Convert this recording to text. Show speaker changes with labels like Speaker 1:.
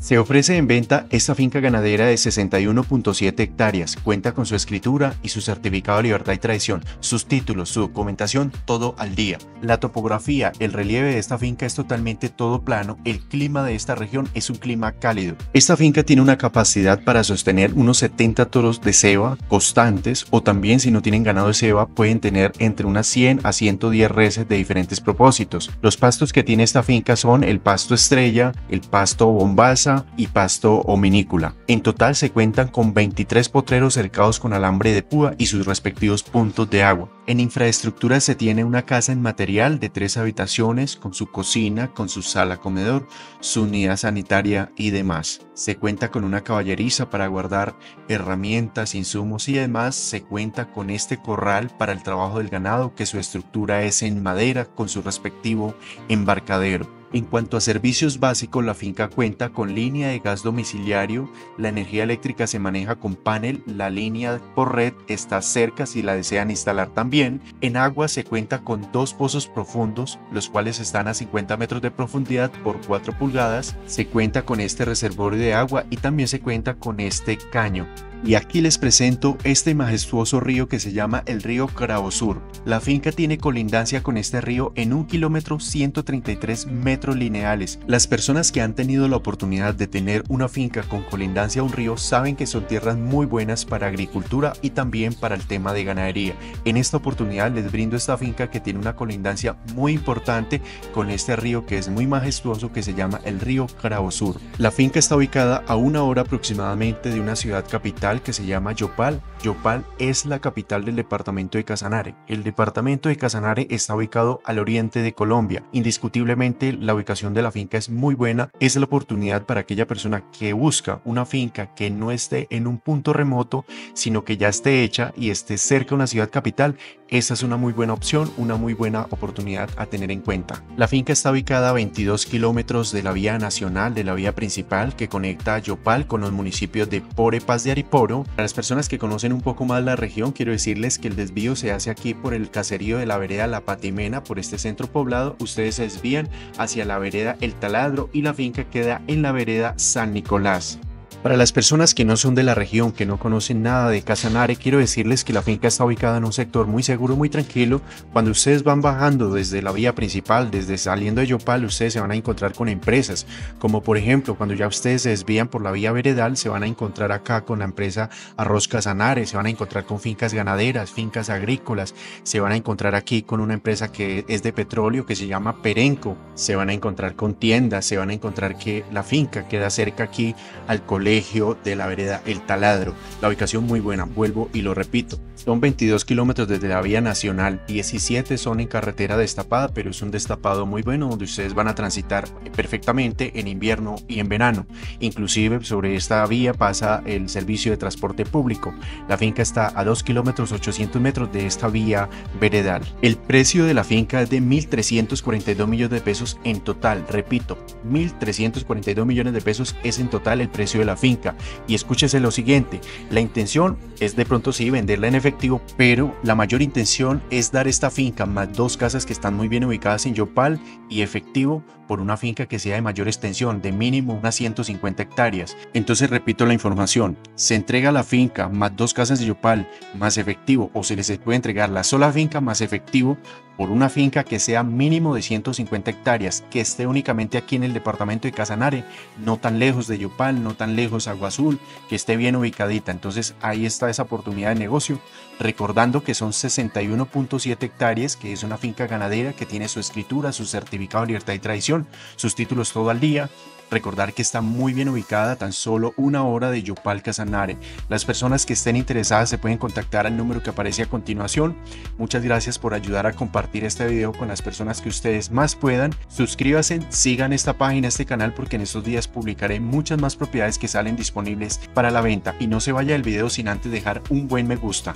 Speaker 1: Se ofrece en venta esta finca ganadera de 61.7 hectáreas, cuenta con su escritura y su certificado de libertad y tradición, sus títulos, su documentación, todo al día. La topografía, el relieve de esta finca es totalmente todo plano, el clima de esta región es un clima cálido. Esta finca tiene una capacidad para sostener unos 70 toros de ceba constantes o también si no tienen ganado de ceba pueden tener entre unas 100 a 110 reses de diferentes propósitos. Los pastos que tiene esta finca son el pasto estrella, el pasto bombaza, y pasto o minícula. En total se cuentan con 23 potreros cercados con alambre de púa y sus respectivos puntos de agua. En infraestructura se tiene una casa en material de tres habitaciones con su cocina, con su sala comedor, su unidad sanitaria y demás. Se cuenta con una caballeriza para guardar herramientas, insumos y además se cuenta con este corral para el trabajo del ganado que su estructura es en madera con su respectivo embarcadero. En cuanto a servicios básicos, la finca cuenta con línea de gas domiciliario, la energía eléctrica se maneja con panel, la línea por red está cerca si la desean instalar también. En agua se cuenta con dos pozos profundos, los cuales están a 50 metros de profundidad por 4 pulgadas. Se cuenta con este reservorio de agua y también se cuenta con este caño. Y aquí les presento este majestuoso río que se llama el río Sur. La finca tiene colindancia con este río en un kilómetro 133 metros lineales. Las personas que han tenido la oportunidad de tener una finca con colindancia a un río saben que son tierras muy buenas para agricultura y también para el tema de ganadería. En esta oportunidad les brindo esta finca que tiene una colindancia muy importante con este río que es muy majestuoso que se llama el río Sur. La finca está ubicada a una hora aproximadamente de una ciudad capital que se llama Yopal. Yopal es la capital del departamento de Casanare. El departamento de Casanare está ubicado al oriente de Colombia. Indiscutiblemente la ubicación de la finca es muy buena. Es la oportunidad para aquella persona que busca una finca que no esté en un punto remoto, sino que ya esté hecha y esté cerca de una ciudad capital. Esa es una muy buena opción, una muy buena oportunidad a tener en cuenta. La finca está ubicada a 22 kilómetros de la vía nacional, de la vía principal que conecta Yopal con los municipios de Pore, Paz de Aripó para las personas que conocen un poco más la región, quiero decirles que el desvío se hace aquí por el caserío de la vereda La Patimena, por este centro poblado. Ustedes se desvían hacia la vereda El Taladro y la finca queda en la vereda San Nicolás. Para las personas que no son de la región, que no conocen nada de Casanare, quiero decirles que la finca está ubicada en un sector muy seguro, muy tranquilo. Cuando ustedes van bajando desde la vía principal, desde saliendo de Yopal, ustedes se van a encontrar con empresas, como por ejemplo, cuando ya ustedes se desvían por la vía veredal, se van a encontrar acá con la empresa Arroz Casanare, se van a encontrar con fincas ganaderas, fincas agrícolas, se van a encontrar aquí con una empresa que es de petróleo que se llama Perenco, se van a encontrar con tiendas, se van a encontrar que la finca queda cerca aquí al colegio de la vereda El Taladro. La ubicación muy buena, vuelvo y lo repito. Son 22 kilómetros desde la vía nacional, 17 son en carretera destapada, pero es un destapado muy bueno donde ustedes van a transitar perfectamente en invierno y en verano. Inclusive sobre esta vía pasa el servicio de transporte público. La finca está a 2 kilómetros 800 metros de esta vía veredal. El precio de la finca es de 1.342 millones de pesos en total, repito, 1.342 millones de pesos es en total el precio de la finca. Y escúchese lo siguiente, la intención es de pronto sí venderla en efectivo, pero la mayor intención es dar esta finca más dos casas que están muy bien ubicadas en Yopal y efectivo por una finca que sea de mayor extensión, de mínimo unas 150 hectáreas. Entonces repito la información, se entrega la finca más dos casas de Yopal más efectivo o se les puede entregar la sola finca más efectivo por una finca que sea mínimo de 150 hectáreas, que esté únicamente aquí en el departamento de Casanare, no tan lejos de Yopal, no tan lejos Agua Azul, que esté bien ubicadita. Entonces ahí está esa oportunidad de negocio, recordando que son 61.7 hectáreas, que es una finca ganadera que tiene su escritura, su certificado de libertad y tradición, sus títulos todo al día, Recordar que está muy bien ubicada tan solo una hora de Yopal Casanare. Las personas que estén interesadas se pueden contactar al número que aparece a continuación. Muchas gracias por ayudar a compartir este video con las personas que ustedes más puedan. Suscríbanse, sigan esta página, este canal porque en estos días publicaré muchas más propiedades que salen disponibles para la venta. Y no se vaya el video sin antes dejar un buen me gusta.